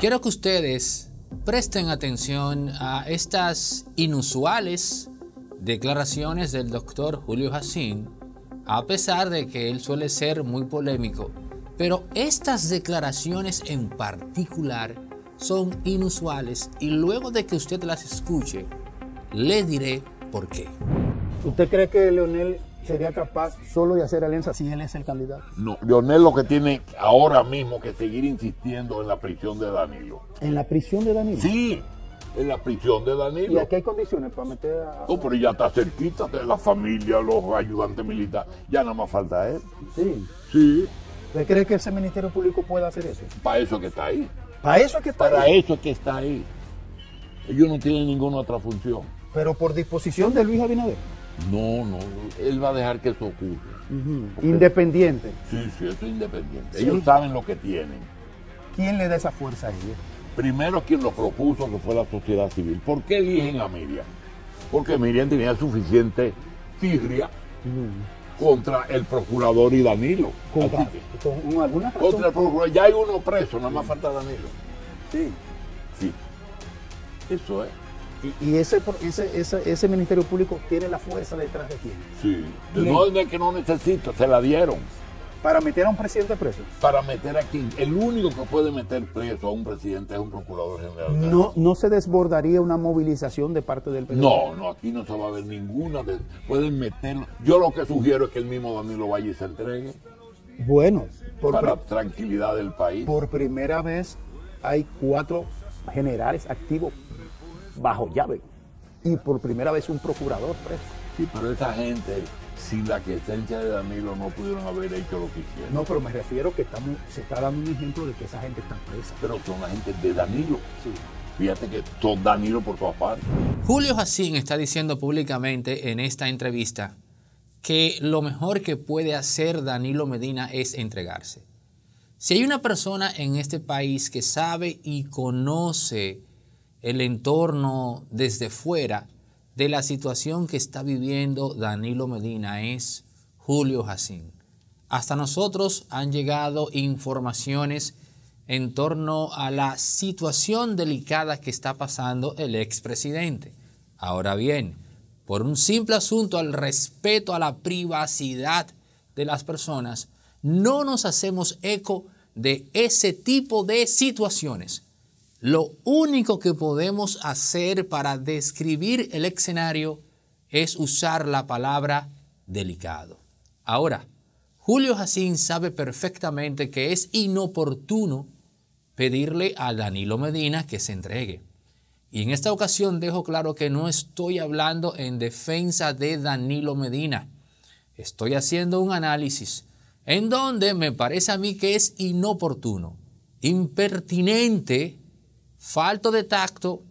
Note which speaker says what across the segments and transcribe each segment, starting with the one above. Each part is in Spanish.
Speaker 1: Quiero que ustedes presten atención a estas inusuales declaraciones del doctor Julio Jacín, a pesar de que él suele ser muy polémico. Pero estas declaraciones en particular son inusuales y luego de que usted las escuche, le diré por qué.
Speaker 2: ¿Usted cree que Leonel sería capaz solo de hacer alianza si él es el candidato?
Speaker 3: No, Leonel lo que tiene ahora mismo que seguir insistiendo en la prisión de Danilo.
Speaker 2: ¿En la prisión de Danilo?
Speaker 3: Sí, en la prisión de Danilo.
Speaker 2: ¿Y aquí hay condiciones para meter a.?
Speaker 3: No, pero ya está cerquita de la familia, los ayudantes militares. Ya nada más falta él.
Speaker 2: Sí.
Speaker 3: Sí,
Speaker 2: ¿Usted cree que ese Ministerio Público puede hacer eso?
Speaker 3: para eso que está ahí.
Speaker 2: Para eso es que está
Speaker 3: Para
Speaker 2: ahí.
Speaker 3: eso que está ahí. Ellos no tienen ninguna otra función.
Speaker 2: Pero por disposición de Luis Abinader.
Speaker 3: No, no, él va a dejar que eso ocurra.
Speaker 2: Independiente.
Speaker 3: Sí, sí, eso es independiente. Ellos saben lo que tienen.
Speaker 2: ¿Quién le da esa fuerza a ellos?
Speaker 3: Primero quien lo propuso, que fue la sociedad civil. ¿Por qué eligen a Miriam? Porque Miriam tenía suficiente tigria contra el procurador y Danilo.
Speaker 2: ¿Con, con alguna razón?
Speaker 3: contra el procurador. Ya hay uno preso, nada más falta Danilo.
Speaker 2: Sí.
Speaker 3: Sí. Eso es.
Speaker 2: Y, y ese, ese, ese, ese Ministerio Público tiene la fuerza detrás de quién?
Speaker 3: Sí.
Speaker 2: Bien.
Speaker 3: No es que no necesita, se la dieron.
Speaker 2: Para meter a un presidente preso.
Speaker 3: Para meter aquí. El único que puede meter preso a un presidente es un procurador general.
Speaker 2: No, no se desbordaría una movilización de parte del PLD.
Speaker 3: No, no, aquí no se va a ver ninguna. De, pueden meterlo. Yo lo que sugiero es que el mismo Danilo y se entregue
Speaker 2: Bueno, por,
Speaker 3: para tranquilidad del país.
Speaker 2: por primera vez hay cuatro generales activos bajo llave. Y por primera vez un procurador preso.
Speaker 3: Sí, pero esa gente, sin la quiesencia de Danilo, no pudieron haber hecho lo que hicieron.
Speaker 2: No, pero me refiero que estamos, se está dando un ejemplo de que esa gente está presa.
Speaker 3: Pero son la gente de Danilo.
Speaker 2: Sí.
Speaker 3: Fíjate que son Danilo por todas partes.
Speaker 1: Julio Jacín está diciendo públicamente en esta entrevista que lo mejor que puede hacer Danilo Medina es entregarse. Si hay una persona en este país que sabe y conoce el entorno desde fuera de la situación que está viviendo Danilo Medina es Julio Jacín. Hasta nosotros han llegado informaciones en torno a la situación delicada que está pasando el expresidente. Ahora bien, por un simple asunto al respeto a la privacidad de las personas, no nos hacemos eco de ese tipo de situaciones. Lo único que podemos hacer para describir el escenario es usar la palabra delicado. Ahora, Julio Jacín sabe perfectamente que es inoportuno pedirle a Danilo Medina que se entregue. Y en esta ocasión dejo claro que no estoy hablando en defensa de Danilo Medina. Estoy haciendo un análisis en donde me parece a mí que es inoportuno, impertinente, falto de tacto,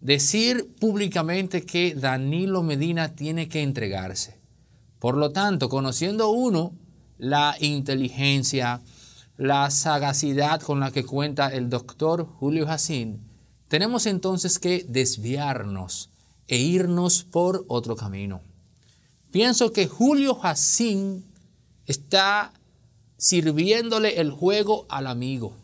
Speaker 1: decir públicamente que Danilo Medina tiene que entregarse. Por lo tanto, conociendo uno la inteligencia, la sagacidad con la que cuenta el doctor Julio Jacín, tenemos entonces que desviarnos e irnos por otro camino. Pienso que Julio Jacín está sirviéndole el juego al amigo.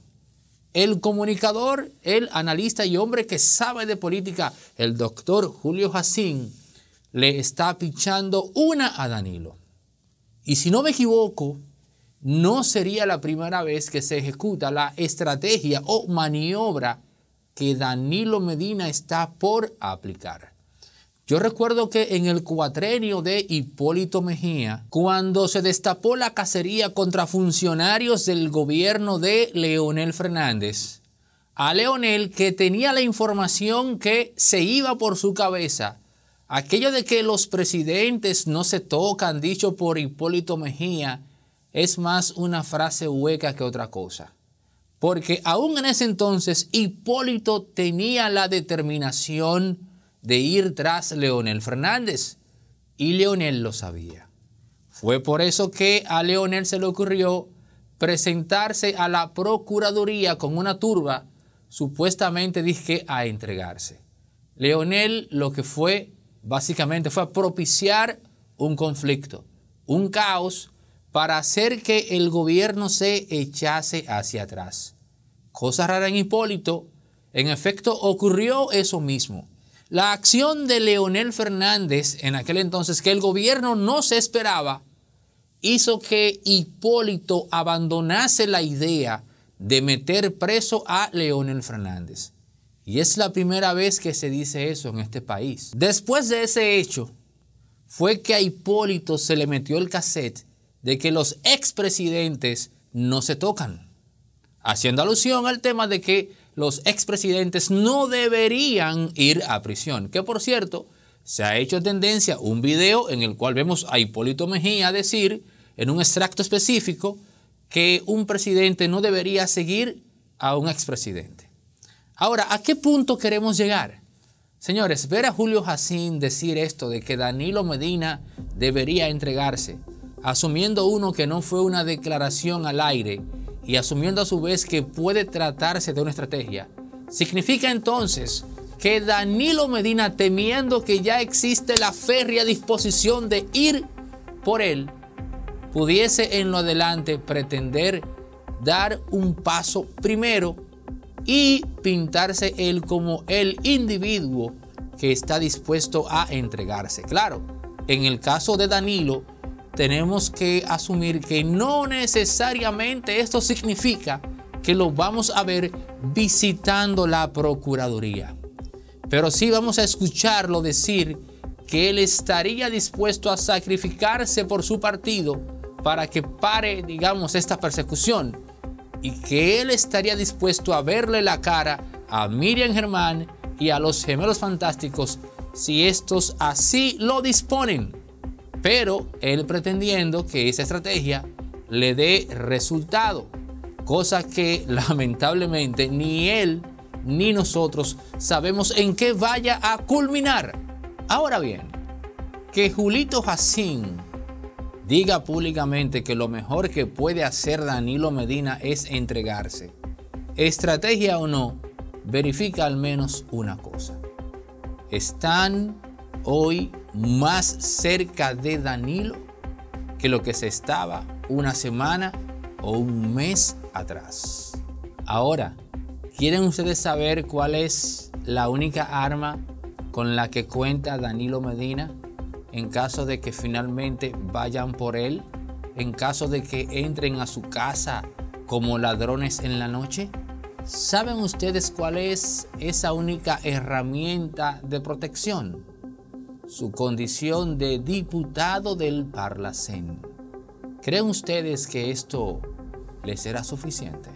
Speaker 1: El comunicador, el analista y hombre que sabe de política, el doctor Julio Jacín, le está pichando una a Danilo. Y si no me equivoco, no sería la primera vez que se ejecuta la estrategia o maniobra que Danilo Medina está por aplicar. Yo recuerdo que en el cuatrenio de Hipólito Mejía, cuando se destapó la cacería contra funcionarios del gobierno de Leonel Fernández, a Leonel que tenía la información que se iba por su cabeza, aquello de que los presidentes no se tocan, dicho por Hipólito Mejía, es más una frase hueca que otra cosa. Porque aún en ese entonces Hipólito tenía la determinación de ir tras Leonel Fernández y Leonel lo sabía. Fue por eso que a Leonel se le ocurrió presentarse a la Procuraduría con una turba, supuestamente dije a entregarse. Leonel lo que fue básicamente fue propiciar un conflicto, un caos para hacer que el gobierno se echase hacia atrás. Cosa rara en Hipólito, en efecto ocurrió eso mismo. La acción de Leonel Fernández en aquel entonces, que el gobierno no se esperaba, hizo que Hipólito abandonase la idea de meter preso a Leonel Fernández. Y es la primera vez que se dice eso en este país. Después de ese hecho, fue que a Hipólito se le metió el cassette de que los expresidentes no se tocan, haciendo alusión al tema de que los expresidentes no deberían ir a prisión. Que por cierto, se ha hecho tendencia un video en el cual vemos a Hipólito Mejía decir en un extracto específico que un presidente no debería seguir a un expresidente. Ahora, ¿a qué punto queremos llegar? Señores, ver a Julio Jacín decir esto de que Danilo Medina debería entregarse, asumiendo uno que no fue una declaración al aire y asumiendo a su vez que puede tratarse de una estrategia, significa entonces que Danilo Medina, temiendo que ya existe la férrea disposición de ir por él, pudiese en lo adelante pretender dar un paso primero y pintarse él como el individuo que está dispuesto a entregarse. Claro, en el caso de Danilo, tenemos que asumir que no necesariamente esto significa que lo vamos a ver visitando la Procuraduría. Pero sí vamos a escucharlo decir que él estaría dispuesto a sacrificarse por su partido para que pare, digamos, esta persecución y que él estaría dispuesto a verle la cara a Miriam Germán y a los gemelos fantásticos si estos así lo disponen pero él pretendiendo que esa estrategia le dé resultado, cosa que lamentablemente ni él ni nosotros sabemos en qué vaya a culminar. Ahora bien, que Julito Jacín diga públicamente que lo mejor que puede hacer Danilo Medina es entregarse, estrategia o no, verifica al menos una cosa. Están hoy más cerca de Danilo que lo que se estaba una semana o un mes atrás. Ahora, ¿quieren ustedes saber cuál es la única arma con la que cuenta Danilo Medina en caso de que finalmente vayan por él? ¿En caso de que entren a su casa como ladrones en la noche? ¿Saben ustedes cuál es esa única herramienta de protección? Su condición de diputado del Parlacén. ¿Creen ustedes que esto les será suficiente?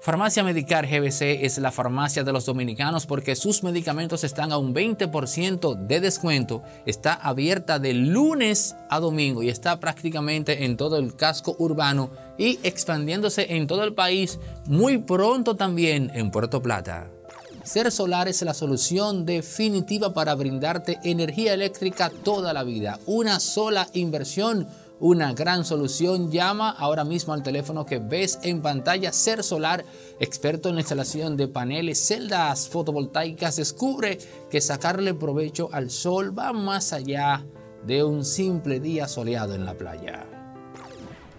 Speaker 1: Farmacia Medicar GBC es la farmacia de los dominicanos porque sus medicamentos están a un 20% de descuento. Está abierta de lunes a domingo y está prácticamente en todo el casco urbano y expandiéndose en todo el país muy pronto también en Puerto Plata. Ser Solar es la solución definitiva para brindarte energía eléctrica toda la vida. Una sola inversión, una gran solución. Llama ahora mismo al teléfono que ves en pantalla. Ser Solar, experto en la instalación de paneles, celdas fotovoltaicas, descubre que sacarle provecho al sol va más allá de un simple día soleado en la playa.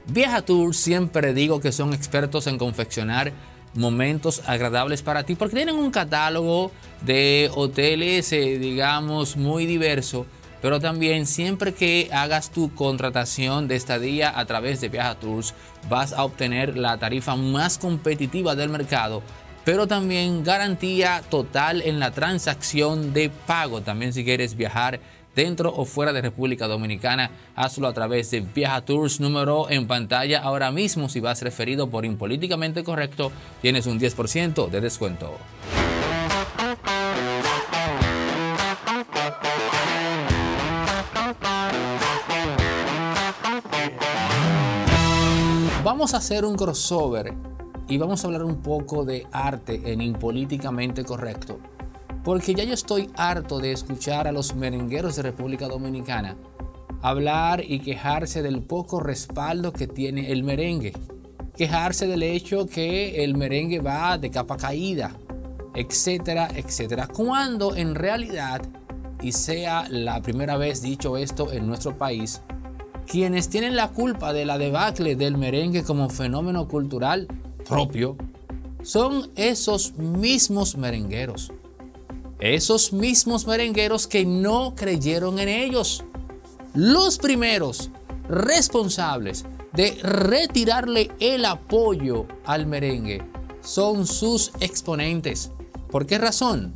Speaker 1: Viaja Tour siempre digo que son expertos en confeccionar momentos agradables para ti, porque tienen un catálogo de hoteles, eh, digamos, muy diverso, pero también siempre que hagas tu contratación de estadía a través de Viaja Tours, vas a obtener la tarifa más competitiva del mercado pero también garantía total en la transacción de pago. También si quieres viajar dentro o fuera de República Dominicana, hazlo a través de Viaja Tours número en pantalla ahora mismo. Si vas referido por Impolíticamente Correcto, tienes un 10% de descuento. Vamos a hacer un crossover y vamos a hablar un poco de arte en Impolíticamente Correcto porque ya yo estoy harto de escuchar a los merengueros de República Dominicana hablar y quejarse del poco respaldo que tiene el merengue, quejarse del hecho que el merengue va de capa caída, etcétera, etcétera, cuando en realidad, y sea la primera vez dicho esto en nuestro país, quienes tienen la culpa de la debacle del merengue como fenómeno cultural propio son esos mismos merengueros. Esos mismos merengueros que no creyeron en ellos. Los primeros responsables de retirarle el apoyo al merengue son sus exponentes. ¿Por qué razón?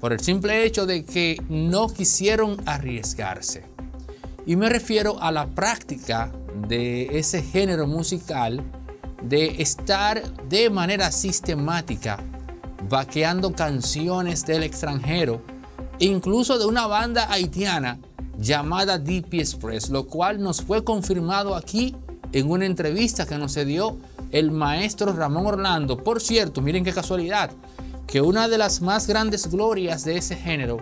Speaker 1: Por el simple hecho de que no quisieron arriesgarse. Y me refiero a la práctica de ese género musical de estar de manera sistemática vaqueando canciones del extranjero, incluso de una banda haitiana llamada Deep Express, lo cual nos fue confirmado aquí en una entrevista que nos dio el maestro Ramón Orlando. Por cierto, miren qué casualidad, que una de las más grandes glorias de ese género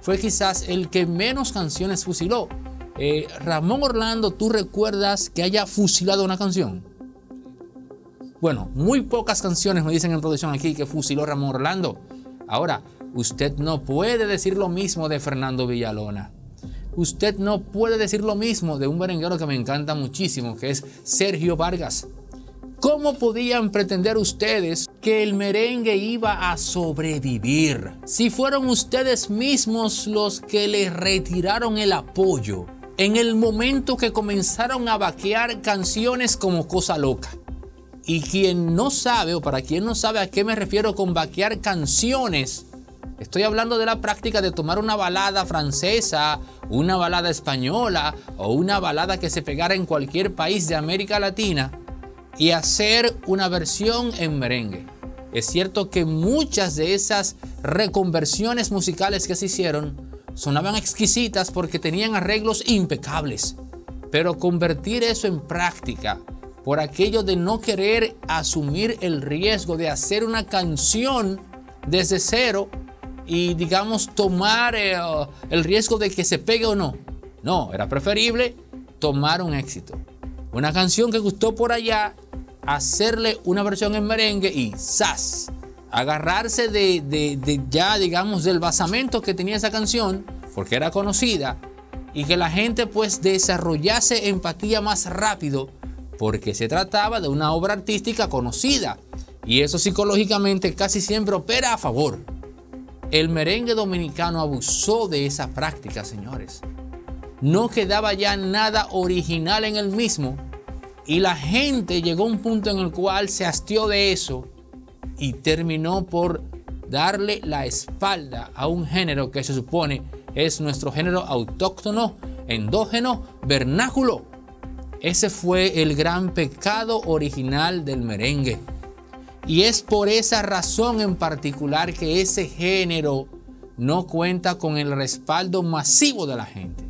Speaker 1: fue quizás el que menos canciones fusiló. Eh, Ramón Orlando, ¿tú recuerdas que haya fusilado una canción? Bueno, muy pocas canciones me dicen en producción aquí que fusiló Ramón Orlando. Ahora, usted no puede decir lo mismo de Fernando Villalona. Usted no puede decir lo mismo de un merenguero que me encanta muchísimo, que es Sergio Vargas. ¿Cómo podían pretender ustedes que el merengue iba a sobrevivir si fueron ustedes mismos los que le retiraron el apoyo en el momento que comenzaron a vaquear canciones como Cosa Loca? Y quien no sabe, o para quien no sabe a qué me refiero con vaquear canciones, estoy hablando de la práctica de tomar una balada francesa, una balada española o una balada que se pegara en cualquier país de América Latina y hacer una versión en merengue. Es cierto que muchas de esas reconversiones musicales que se hicieron sonaban exquisitas porque tenían arreglos impecables, pero convertir eso en práctica, por aquello de no querer asumir el riesgo de hacer una canción desde cero y digamos tomar eh, el riesgo de que se pegue o no. No, era preferible tomar un éxito. Una canción que gustó por allá, hacerle una versión en merengue y ¡zas! Agarrarse de, de ya, digamos, del basamento que tenía esa canción, porque era conocida, y que la gente pues desarrollase empatía más rápido porque se trataba de una obra artística conocida y eso psicológicamente casi siempre opera a favor. El merengue dominicano abusó de esa práctica, señores. No quedaba ya nada original en el mismo y la gente llegó a un punto en el cual se hastió de eso y terminó por darle la espalda a un género que se supone es nuestro género autóctono, endógeno, vernáculo ese fue el gran pecado original del merengue. Y es por esa razón en particular que ese género no cuenta con el respaldo masivo de la gente.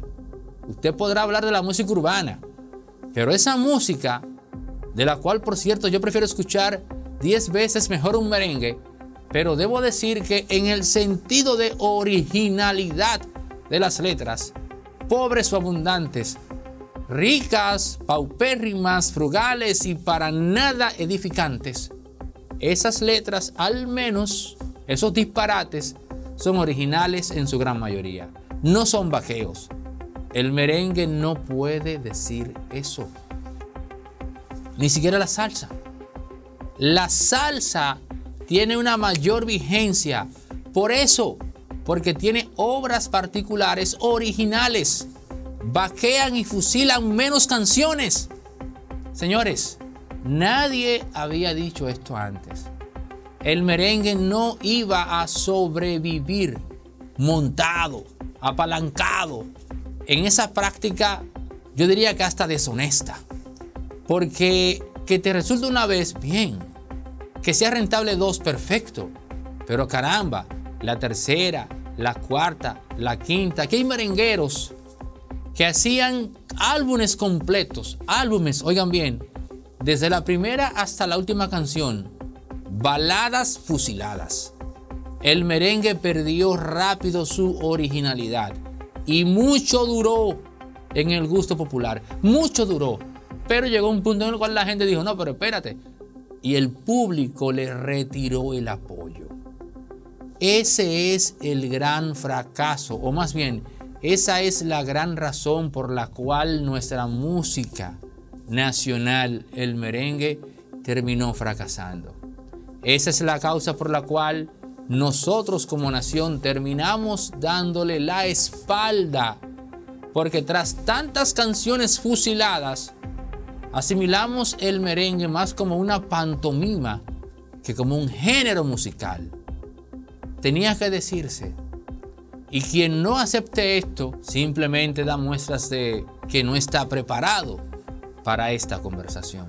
Speaker 1: Usted podrá hablar de la música urbana, pero esa música, de la cual por cierto yo prefiero escuchar 10 veces mejor un merengue, pero debo decir que en el sentido de originalidad de las letras, pobres o abundantes, ricas, paupérrimas, frugales y para nada edificantes. Esas letras, al menos, esos disparates, son originales en su gran mayoría. No son vaqueos. El merengue no puede decir eso. Ni siquiera la salsa. La salsa tiene una mayor vigencia. Por eso, porque tiene obras particulares originales vaquean y fusilan menos canciones. Señores, nadie había dicho esto antes. El merengue no iba a sobrevivir montado, apalancado en esa práctica, yo diría que hasta deshonesta. Porque que te resulte una vez, bien. Que sea rentable dos, perfecto. Pero caramba, la tercera, la cuarta, la quinta, que hay merengueros que hacían álbumes completos, álbumes, oigan bien, desde la primera hasta la última canción, baladas fusiladas. El merengue perdió rápido su originalidad y mucho duró en el gusto popular, mucho duró, pero llegó un punto en el cual la gente dijo, no, pero espérate, y el público le retiró el apoyo. Ese es el gran fracaso, o más bien, esa es la gran razón por la cual nuestra música nacional, el merengue, terminó fracasando. Esa es la causa por la cual nosotros como nación terminamos dándole la espalda, porque tras tantas canciones fusiladas, asimilamos el merengue más como una pantomima que como un género musical. Tenía que decirse. Y quien no acepte esto simplemente da muestras de que no está preparado para esta conversación.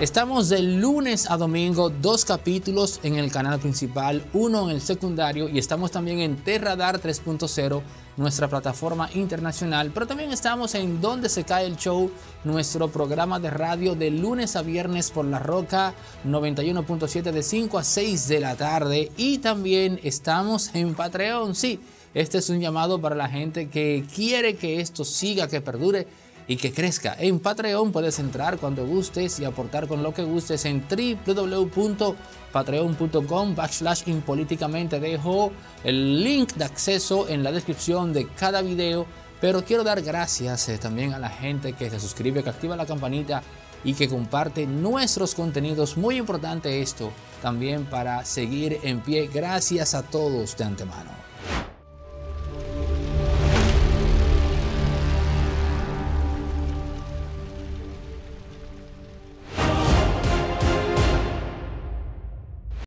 Speaker 1: Estamos de lunes a domingo, dos capítulos en el canal principal, uno en el secundario y estamos también en Terradar 3.0, nuestra plataforma internacional, pero también estamos en Donde se cae el show, nuestro programa de radio de lunes a viernes por la Roca 91.7 de 5 a 6 de la tarde. Y también estamos en Patreon, sí, este es un llamado para la gente que quiere que esto siga, que perdure y que crezca. En Patreon puedes entrar cuando gustes y aportar con lo que gustes en www.patreon.com backslash impolíticamente. Dejo el link de acceso en la descripción de cada video. Pero quiero dar gracias eh, también a la gente que se suscribe, que activa la campanita y que comparte nuestros contenidos. Muy importante esto también para seguir en pie. Gracias a todos de antemano.